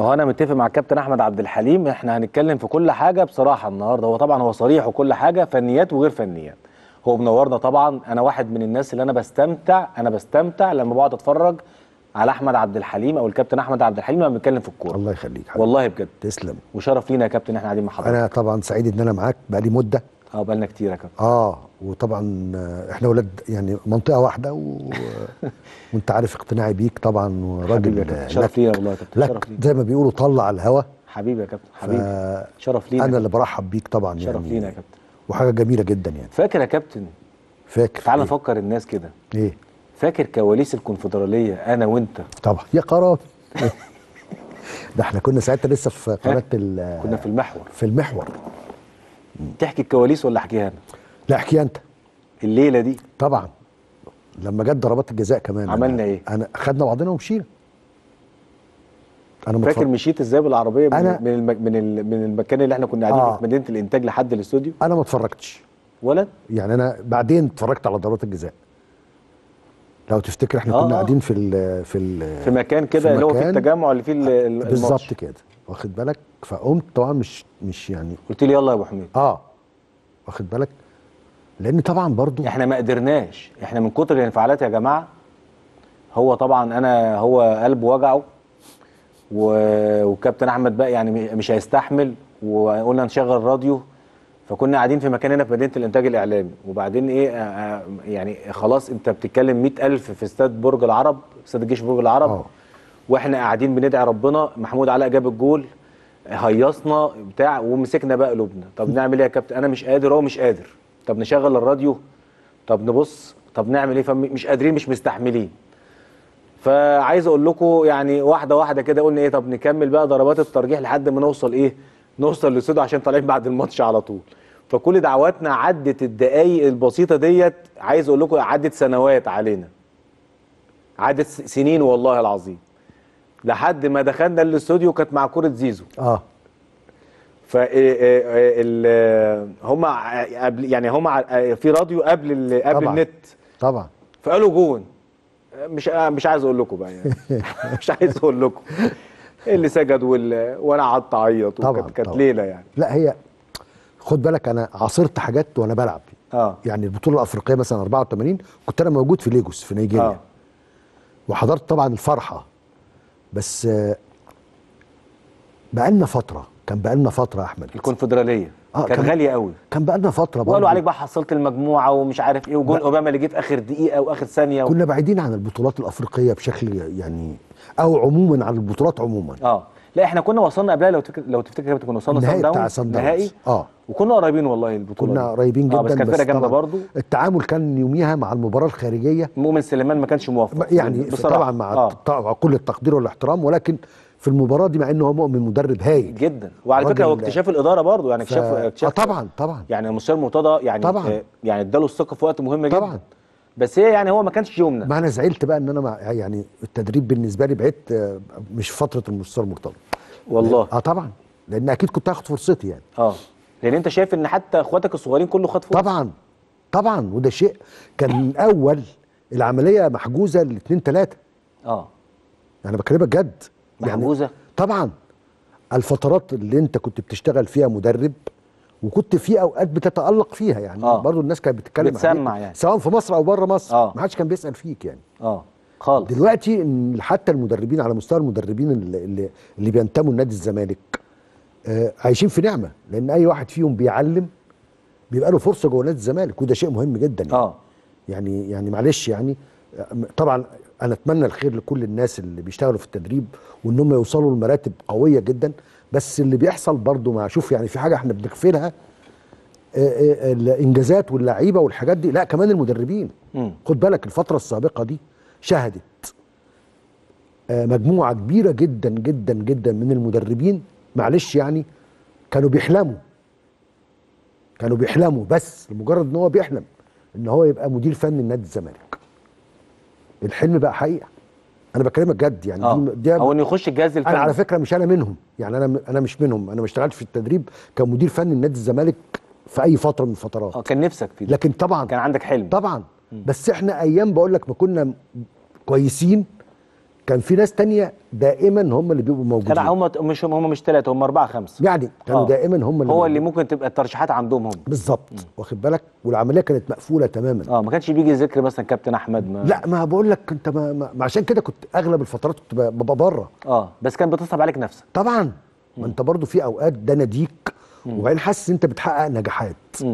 هو أنا متفق مع الكابتن أحمد عبد الحليم إحنا هنتكلم في كل حاجة بصراحة النهارده هو طبعا هو صريح وكل حاجة فنيات وغير فنيات. هو منورنا طبعا أنا واحد من الناس اللي أنا بستمتع أنا بستمتع لما بقعد أتفرج على أحمد عبد الحليم أو الكابتن أحمد عبد الحليم لما بنتكلم في الكورة. الله يخليك حبيبي. والله بجد. تسلم. وشرف لينا يا كابتن إحنا قاعدين مع حضرتك أنا طبعا سعيد إن أنا معاك. بقالي مدة. آه بقالنا كتير يا كابتن. آه وطبعا إحنا ولاد يعني منطقة واحدة و... وأنت عارف اقتناعي بيك طبعا وراجل شرف لك, لينا والله يا كابتن شرف لينا. زي ما بيقولوا طلع الهوا. حبيبي يا كابتن حبيبي ف- شرف لينا أنا اللي برحب بيك طبعا شرف يعني لينا يا كابتن. وحاجة جميلة جدا يعني. فاكر يا كابتن؟ فاكر. تعال إيه؟ نفكر الناس كده. إيه؟ فاكر كواليس الكونفدرالية أنا وأنت؟ طبعا. يا قرار ده إحنا كنا ساعتها لسه في قناة كنا في المحور. في المحور. تحكي الكواليس ولا احكيها أنا؟ لا احكي انت. الليلة دي. طبعا. لما جت ضربات الجزاء كمان. عملنا أنا- إيه؟ أنا خدنا بعضنا ومشينا. أنا فاكر مشيت إزاي بالعربية من أنا- من, الم... من, ال... من المكان اللي إحنا كنا قاعدين آه. في مدينة الإنتاج لحد الاستوديو؟ أنا ما اتفرجتش. ولا؟ يعني أنا بعدين اتفرجت على ضربات الجزاء. لو تفتكر إحنا آه، كنا آه. قاعدين في ال في ال في مكان كده اللي هو في التجمع اللي فيه الماتش بالظبط كده. واخد بالك؟ فقمت طبعا مش مش يعني قلت لي يلا يا أبو حميد. آه. واخد بالك؟ لأن طبعا برضو إحنا ما قدرناش. إحنا من كتر الانفعالات يا جماعة هو طبعا أنا هو قلبه وجعه و- والكابتن أحمد بقى يعني مش هيستحمل وقلنا نشغل راديو فكنا قاعدين في مكان هنا في مدينة الإنتاج الإعلامي. وبعدين إيه يعني خلاص أنت بتتكلم 100000 في استاد برج العرب استاد الجيش برج العرب. آه. وإحنا قاعدين بندعي ربنا محمود علاء جاب الجول. هيصنا بتاع ومسكنا بقى قلوبنا طب نعمل إيه يا كابتن؟ أنا مش قادر هو مش قادر. طب نشغل الراديو. طب نبص. طب نعمل إيه؟ فمش قادرين مش مستحملين. فعايز أقول لكم يعني واحدة واحدة كده قلنا إيه؟ طب نكمل بقى ضربات الترجيح لحد ما نوصل إيه؟ نوصل للسودو عشان طالعين بعد الماتش على طول. فكل دعواتنا عدت الدقايق البسيطة ديت. عايز أقول لكم عدت سنوات علينا. عدت سنين والله العظيم. لحد ما دخلنا الاستوديو كانت مع كوره زيزو. آه. ف هم قبل يعني هم في راديو قبل ال- قبل طبعاً. النت. طبعا. فقالوا جون. مش مش عايز أقول لكم بقى يعني. مش عايز أقول لكم. اللي سجد وال... وأنا قعدت أعيط طبعاً، وكانت كانت. ليلة يعني. لا هي خد بالك أنا عاصرت حاجات وأنا بلعب. آه. يعني البطولة الأفريقية مثلا 84 كنت أنا موجود في ليجوس في نيجيريا. آه. وحضرت طبعا الفرحة. بس آه، بقالنا فترة كان بقالنا فترة يا أحمد. الكونفدرالية. آه، كانت كان- غالية قوي. كان بقالنا فترة برضه. وقالوا عليك بقى حصلت المجموعة ومش عارف إيه وجون. أوباما اللي جه في آخر دقيقة وآخر ثانية و... كنا بعيدين عن البطولات الأفريقية بشكل يعني أو عموما عن البطولات عموما. آه. لا إحنا كنا وصلنا قبلها لو تفكر لو تفتكر كنا وصلنا النهائي صن بتاع داونز صن نهائي. آه. وكنا قريبين والله البطولة كنا. قريبين جدا آه بس كانت فرقة جامدة برضو. التعامل كان يوميها مع المباراة الخارجية. مؤمن سليمان ما كانش موفق. يعني بصراحة. طبعا مع آه. كل التقدير والاحترام ولكن في المباراة دي مع إنه هو مؤمن مدرب هايل. جدا. وعلى فكرة هو اكتشاف الإدارة برضو يعني ف... اكتشاف آه اكتشاف طبعا طبعا. يعني المستشار مرتضى يعني طبعاً. آه يعني اداله الثقة في وقت مهم جدا. طبعاً. بس هي يعني هو ما كانش يومنا. ما أنا زعلت بقى ان أنا مع يعني التدريب بالنسبة لي بعدت آه، مش فترة المستشار مرتضى والله. آه طبعا. لأن أكيد كنت هاخد فرصتي يعني. آه. لأن أنت شايف إن حتى إخواتك الصغيرين كله خد فرصه طبعا. طبعا. وده شيء كان من أول العملية محجوزة لاثنين ثلاثة آه. يعني بكلمك جد. يعني محجوزة؟ طبعا. الفترات اللي أنت كنت بتشتغل فيها مدرب وكنت في أوقات بتتألق فيها يعني آه. آه. برضو الناس كانت بتتكلم بتسمع يعني. سواء في مصر أو بره مصر آه. ما حدش كان بيسأل فيك يعني آه خالص دلوقتي حتى المدربين على مستوى المدربين اللي, اللي, بينتموا لنادي الزمالك آه عايشين في نعمة لأن أي واحد فيهم بيعلم بيبقى له فرصة جوه نادي الزمالك وده شيء مهم جدا يعني. آه يعني يعني معلش يعني آه، طبعا أنا أتمنى الخير لكل الناس اللي بيشتغلوا في التدريب وإن هم يوصلوا لمراتب قوية جدا بس اللي بيحصل برضو مع شوف يعني في حاجة إحنا بنغفلها آه، آه، الإنجازات واللعيبة والحاجات دي لا كمان المدربين. مم. خد بالك الفترة السابقة دي شهدت آه، مجموعة كبيرة جدا جدا جدا من المدربين معلش يعني كانوا بيحلموا. كانوا بيحلموا بس لمجرد إن هو بيحلم إن هو يبقى مدير فني لنادي الزمالك. الحلم بقى حقيقة. أنا بكلمك جد يعني آه. دي, أو إنه يخش الجهاز الفني. أنا على فكرة مش أنا منهم يعني أنا أنا مش منهم. أنا ما اشتغلتش في التدريب كمدير فني لنادي الزمالك في أي فترة من الفترات. آه كان نفسك في ده لكن طبعا كان عندك حلم. طبعا. بس إحنا أيام بقول لك ما كنا كويسين كان في ناس تانية دائما هم اللي بيبقوا موجودين. كان هم مش هم مش ثلاثة هم أربعة خمسة. يعني كانوا آه. دائما هم اللي هو اللي. ممكن تبقى الترشيحات عندهم هم. بالظبط. واخد بالك؟ والعملية كانت مقفولة تماما. آه ما كانش بيجي ذكر مثلا كابتن أحمد ما لا ما بقول لك انت ما, ما عشان كده كنت أغلب الفترات كنت ببقى بره. آه بس كان بتصعب عليك نفسك. طبعا. ما انت برضو في أوقات ده ناديك وبعدين حاسس أنت بتحقق نجاحات.